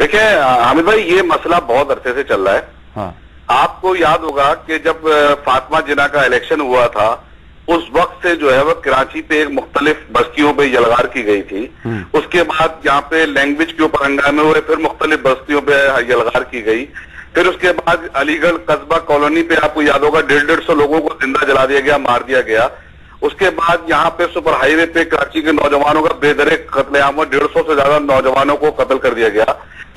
دیکھیں حامد بھائی یہ مسئلہ بہت عرصے سے چل رہا ہے۔ ہاں۔ آپ کو یاد ہوگا کہ جب فاطمہ جنہ کا الیکشن ہوا تھا اس وقت سے جو ہے وہ کراچی پہ ایک مختلف بستیوں پہ یلغار کی گئی تھی۔ اس کے بعد یہاں پہ لینگویج کے اوپر ہنگامے ہوئے پھر مختلف بستیوں پہ یلغار کی گئی۔ پھر اس کے بعد علی گڑھ قصبہ کالونی پہ آپ کو یاد ہوگا ڈیڑھ ڈیڑھ سو لوگوں کو زندہ جلا دیا گیا مار دیا گیا۔ اس کے بعد یہاں پہ سپر ہائی وے پہ کراچی کے نوجوانوں کا بے درے قتل عام ڈیڑھ سو سے زیادہ نوجوانوں کو قتل کر دیا گیا۔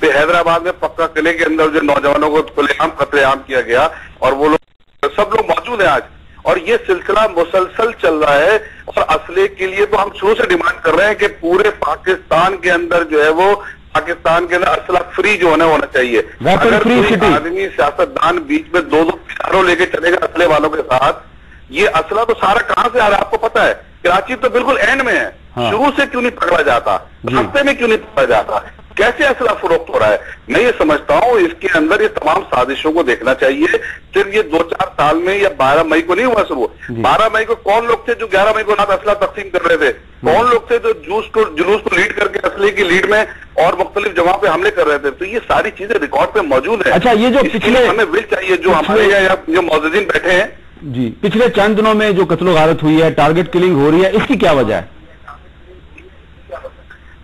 پھر حیدرآباد میں پکا قلعے کے اندر جو نوجوانوں کو قتل عام قتل عام کیا گیا اور وہ لوگ سب لوگ موجود ہیں آج۔ اور یہ سلسلہ مسلسل چل رہا ہے اور اسلحے کے لیے تو ہم شروع سے ڈیمانڈ کر رہے ہیں کہ پورے پاکستان کے اندر جو ہے وہ پاکستان کے اندر اسلحہ فری جو ہونا ہونا چاہیے۔ اگر کوئی. آدمی سیاست دان بیچ میں دو دو پیاروں لے کے چلے گا اسلحے والوں کے ساتھ یہ اسلحہ تو سارا کہاں سے آ رہا ہے؟ آپ کو پتا ہے کراچی تو بالکل اینڈ میں ہے۔ ہاں۔ شروع سے کیوں نہیں پکڑا جاتا؟ جی۔ ہفتے میں کیوں نہیں پکڑا جاتا؟ کیسے اسلحہ فروخت ہو رہا ہے؟ میں یہ سمجھتا ہوں اس کے اندر یہ تمام سازشوں کو دیکھنا چاہیے۔ صرف یہ دو چار سال میں یا بارہ مئی کو نہیں ہوا شروع۔ جی۔ بارہ مئی کو کون لوگ تھے جو گیارہ مئی کو رات اسلحہ تقسیم کر رہے تھے؟ کون لوگ تھے جو جوس کو جلوس کو لیڈ کر کے اسلحے کی لیڈ میں اور مختلف جگہوں پہ حملے کر رہے تھے؟ تو یہ ساری چیزیں ریکارڈ پہ موجود ہیں۔ اچھا، یہ جو پچھلے- ہمیں ول چاہیے جو ہمارے جو موجودین بیٹھے ہیں جی۔ پچھلے چند دنوں میں جو قتل و غارت ہوئی ہے ٹارگٹ کلنگ ہو رہی ہے اس کی کیا وجہ ہے؟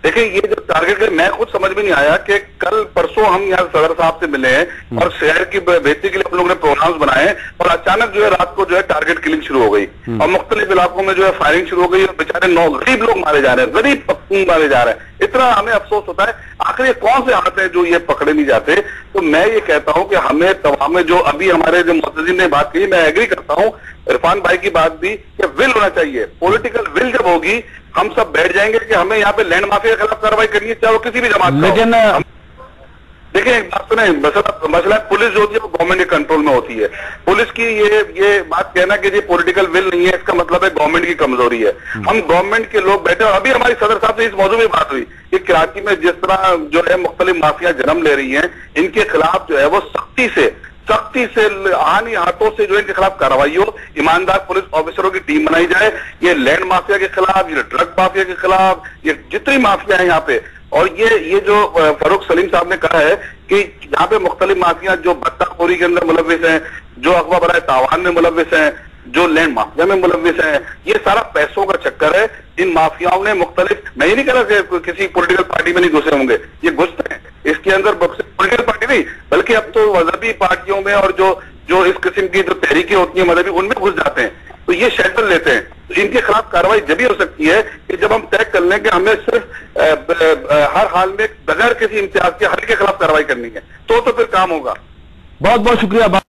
دیکھیں یہ جو ٹارگیٹ ہے میں خود سمجھ میں نہیں آیا کہ کل پرسوں ہم یہاں صدر صاحب سے ملے ہیں اور شہر کی بہتری کے لیے ہم لوگوں نے پروگرامز بنائے ہیں اور اچانک جو ہے رات کو جو ہے ٹارگیٹ کلنگ شروع ہو گئی۔ اور مختلف علاقوں میں جو ہے فائرنگ شروع ہو گئی اور بیچارے نو غریب لوگ مارے جا رہے ہیں غریب مارے جا رہے ہیں۔ اتنا ہمیں افسوس ہوتا ہے آخر یہ کون سے ہاتھ ہیں جو یہ پکڑے نہیں جاتے تو میں یہ کہتا ہوں کہ ہمیں تمام جو ابھی ہمارے جو معتزین نے بات کی میں ایگری کرتا ہوں عرفان بھائی کی بات بھی کہ ول ہونا چاہیے پولیٹیکل ول جب ہوگی ہم سب بیٹھ جائیں گے کہ ہمیں یہاں پہ لینڈ مافیا کے خلاف کاروائی کرنی ہے چاہے وہ کسی بھی جماعت۔ لیکن دیکھیں ایک بات سنیں مسئلہ مسئلہ پولیس جو ہوتی ہے وہ گورنمنٹ کے کنٹرول میں ہوتی ہے۔ پولیس کی یہ یہ بات کہنا کہ یہ پولیٹیکل ول نہیں ہے اس کا مطلب ہے گورنمنٹ کی کمزوری ہے۔ ہم گورنمنٹ کے لوگ بیٹھے اور ابھی ہماری صدر صاحب سے اس موضوع میں بات ہوئی کہ کراچی میں جس طرح جو ہے مختلف مافیا جنم لے رہی ہیں ان کے خلاف جو ہے وہ سختی سے سختی سے آنی ہاتھوں سے جو ان کے خلاف کاروائی ہو ایماندار پولیس آفیسروں کی ٹیم بنائی جائے۔ یہ لینڈ مافیا کے خلاف یہ ڈرگ مافیا کے خلاف یہ جتنی مافیا ہیں یہاں پہ اور یہ یہ جو فاروق سلیم صاحب نے کہا ہے کہ یہاں پہ مختلف مافیا جو بتہ خوری کے اندر ملوث ہیں، جو اخبار برائے تاوان میں ملوث ہیں، جو لینڈ مافیا میں ملوث ہیں، یہ سارا پیسوں کا چکر ہے۔ ان مافیاؤں نے مختلف، میں یہ نہیں کہہ رہا کہ کسی پولیٹیکل پارٹی میں نہیں گھسے ہوں گے، یہ گھستے ہیں۔ اس کے اندر پولیٹیکل پارٹی نہیں، بلکہ اب تو مذہبی پارٹیوں میں اور جو جو اس قسم کی جو تحریکیں ہوتی ہیں مذہبی، ان میں گھس جاتے ہیں۔ تو یہ شیلٹر لیتے ہیں۔ تو ان کے خلاف کاروائی جبھی ہو سکتی ہے کہ جب ہم طے کر لیں کہ ہمیں صرف ہر حال میں بغیر کسی امتیاز کے، ہر کے خلاف کاروائی کرنی ہے۔ تو تو پھر کام ہوگا۔ بہت بہت شکریہ۔